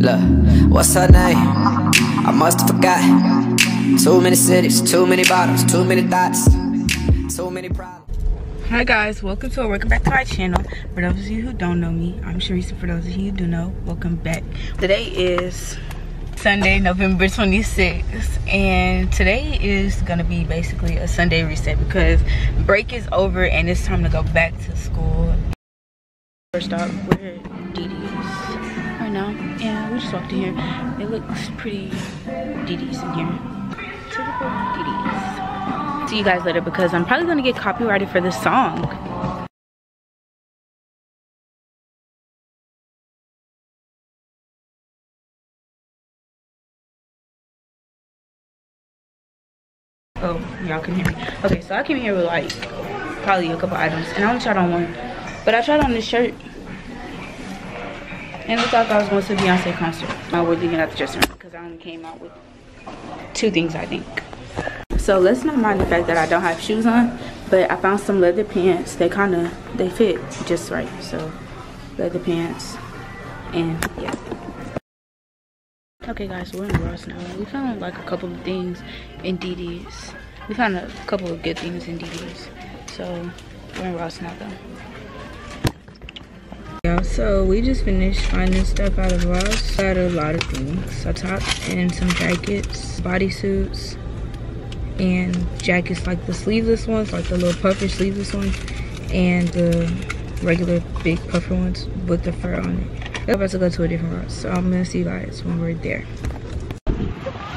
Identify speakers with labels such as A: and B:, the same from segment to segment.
A: Look, what's her name? I must have forgot. Too many cities, too many bottles, too many thoughts, too many problems.
B: Hi guys, welcome to or welcome back to my channel. For those of you who don't know me, I'm Charisse. For those of you who do know, welcome back. Today is Sunday, November 26th, and today is gonna be basically a Sunday reset because break is over and it's time to go back to school. First is right now, and we just walked in here. It looks pretty Dee's in here. Typical Dee See you guys later because I'm probably gonna get copyrighted for this song. Oh, y'all can hear me. Okay, so I came here with like probably a couple items, and I only tried on one, but I tried on this shirt, and looked like I was going to Beyonce concert. I was leaving out the dressing room because I only came out with two things, I think. So let's not mind the fact that I don't have shoes on, but I found some leather pants. They kind of they fit just right. So leather pants, and yeah. Okay guys, we're in Ross now. We found like a couple of things in DD's. We found a couple of good things in DD's. So we're in Ross now though. Yeah, so we just finished finding stuff out of Ross. Got a lot of things. A top and some jackets, bodysuits, and jackets like the sleeveless ones, like the little puffer sleeveless ones, and the regular big puffer ones with the fur on it. We're about to go to a different route, so I'm gonna see you guys when we're there.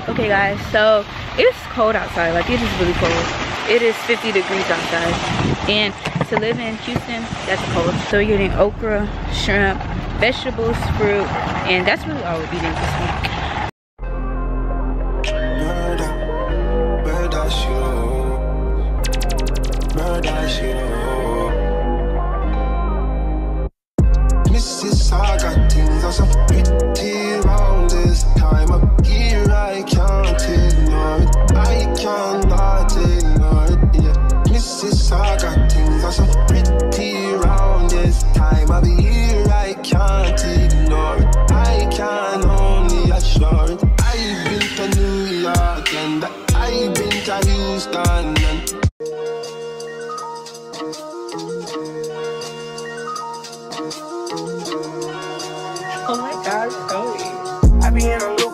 B: Okay guys, so it's cold outside, like it is really cold. It is 50 degrees outside. And to live in Houston, that's cold. So we're getting okra, shrimp, vegetables, fruit, and that's really all we're eating this week.
C: To and
B: Oh my god.
D: I be in a loop,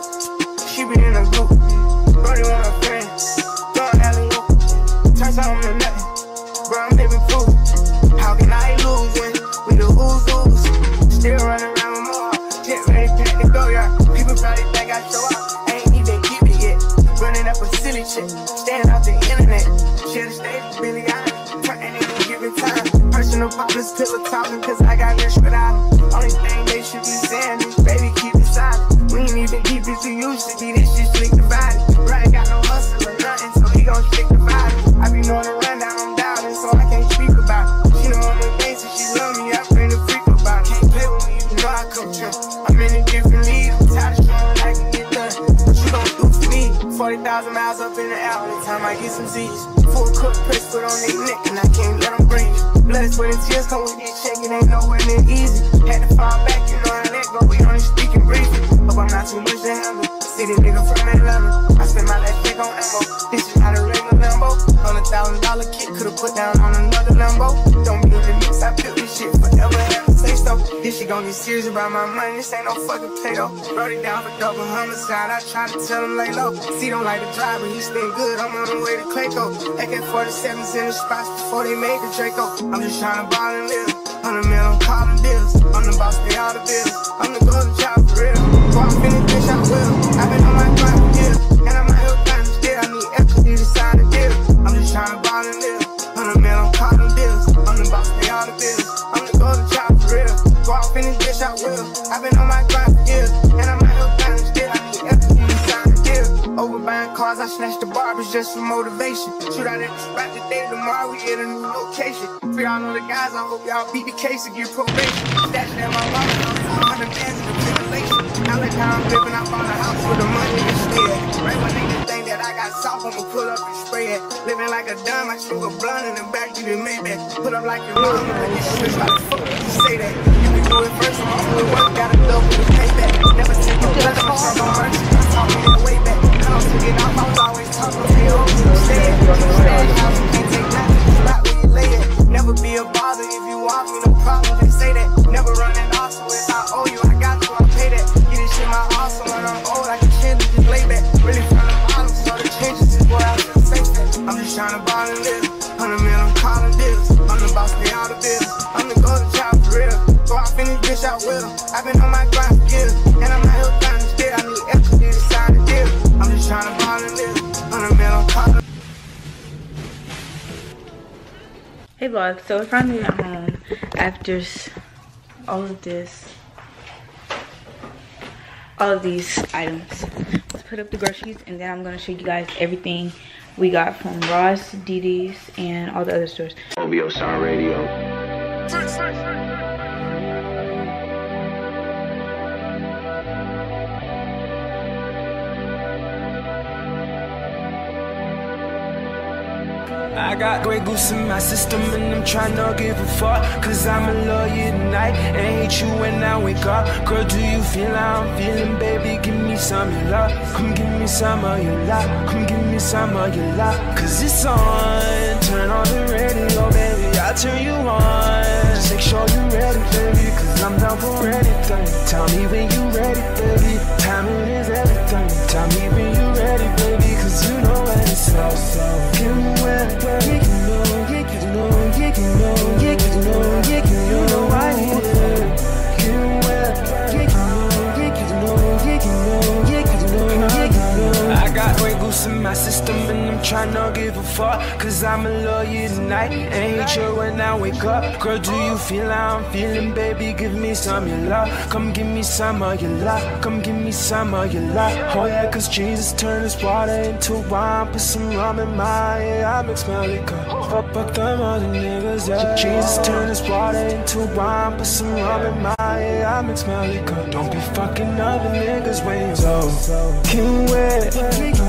D: she be in a loop. To nothing, bro, I'm. How can I lose when we? Still running around with more, get ready, pack the go. People probably think I show up, I ain't even yet. Running up a silly Personal problems, pillow talking, cause I got rich without 'em. Only thing they should be saying is, baby, keep it silent. We ain't even keep it to used to be, this shit slick divided. Right, got no hustle or nothing, so he gon' stick divided. I be knowing the rundown, I'm doubting, so I can't speak about it. She know I'm the things, and she love me, I bring the freak about it. Can't play with me, you know I come true. I'm in a different league, I'm tired of showing I can get done. What you gon' do for me? 40,000 miles up in the air, every time I get some Z's. Full cook press, put on their neck, and I can't let them breathe. Blood, sweat, and tears come with this check, it ain't nowhere near easy. Had to fall back, you know I let go, we only speaking briefly. Hope I'm not too much to handle. City nigga from Atlanta, I spend my last check on ammo. This is not a regular Lambo. Hundred thousand dollar kit, could've put down on another Lambo. Don't be Shit gon' get serious about my money, this ain't no fucking play though. Wrote it down for double homicide, I try to tell him lay low. See, don't like the driver, he stay good, I'm on the way to Clayco. AK-47s in the spots before they made the Draco. I'm just trying to ball and live. Hundred mil, I'm calling deals. I'm the boss, pay all the bills. I'm the buying cars, I snatched the barbers just for motivation. Shoot out at the spot today, tomorrow we at a new location. For y'all know the guys, I hope y'all beat the case and get probation. Stashed in my wallet, I'm 200 bands in the ventilation. I like how I'm living, I bought a house with the money at. Right when niggas think that I got soft, I'ma pull up and spray it. Living like a dumb, I smoke a blunt in the back, you done made that. Put up like your mama, this shit, why the fuck you say that? You can do it first, I'm on the work, gotta double the payback. Never take a cash take Never be a bother if you want me to.
B: Vlog, so we're finally at home after all of this, all of these items. Let's put up the groceries and then I'm gonna show you guys everything we got from Ross, DD's, and all the other stores.
E: OVO Sound Radio.
C: I got Grey Goose in my system and I'm trying to give a fuck Cause I'ma love tonight. And hate you when I wake up. Girl, do you feel how I'm feeling, baby? Give me some of your love. Come give me some of your love. Come give me some of your love. Cause it's on. Turn on the radio, baby. I'll turn you on. Just make sure you're ready, baby Cause I'm down for anything. Tell me when you're ready, baby. Timing is everything. Tell me my system and I'm trying to give a fuck. Cause I'm a lawyer tonight and hate you when I wake up. Girl, do you feel how I'm feeling, baby? Give me some of your love. Come give me some of your love. Come give me some of your love. Oh yeah, cause Jesus turned his water into wine. Put some rum in my yeah, I mix my liquor Fuck, fuck them other niggas, yeah. Jesus turned his water into wine. Put some rum in my yeah, I mix my liquor Don't be fucking other niggas when you're so Can wait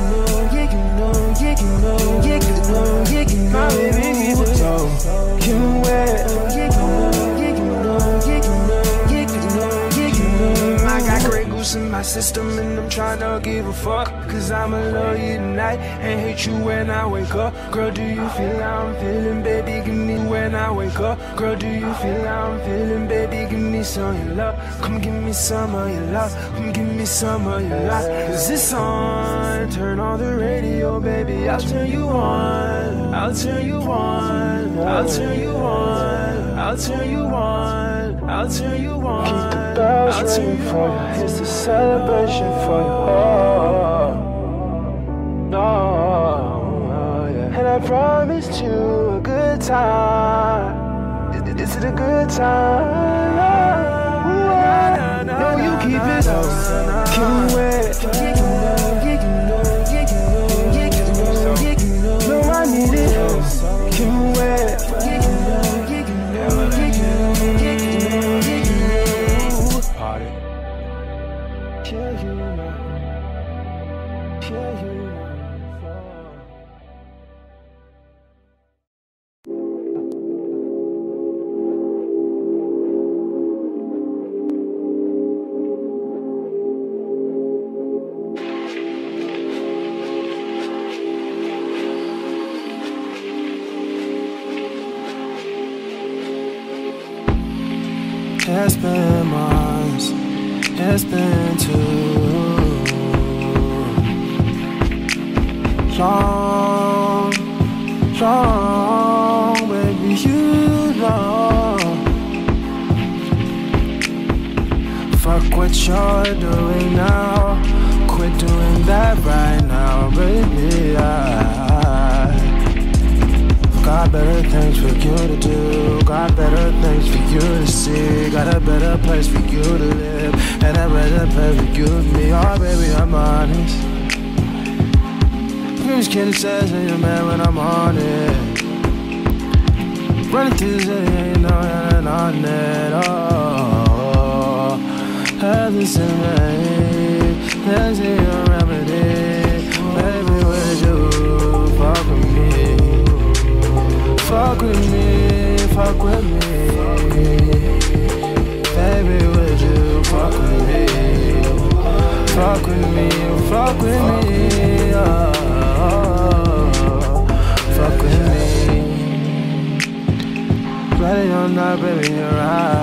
C: in my system and I'm trying to give a fuck Cause I'ma love you tonight and hate you when I wake up. Girl, do you feel how I'm feeling, baby? Give me when I wake up. Girl, do you feel how I'm feeling, baby? Give me some of your love. Come give me some of your love. Come give me some of your love. Cause it's on Turn on the radio, baby. I'll turn you on. I'll turn you on. I'll turn you on. I'll turn you on. I'll turn you on. Keep the bells ringing for you It's a celebration for you oh, no, yeah. And I promised you a good time. Is- Is it a good time? Ah. No, you keep it up Can wait No, It's been months, it's been too long, long, baby, you know. Fuck what you're doing now, quit doing that right now, baby. I Got better things for you to do. Got better things for you to see. Got a better place for you to live. And a better place for you to be. Oh, baby, I'm honest. Just kidding, says you're mad when I'm on it. Running through the city, you know, and on it. Oh, have this in me. There's a remedy. Baby, would you Fuck with me, fuck with me. Baby, would you fuck with me? Fuck with me, fuck with me. Oh, fuck with me. Ready or not, baby, you're right.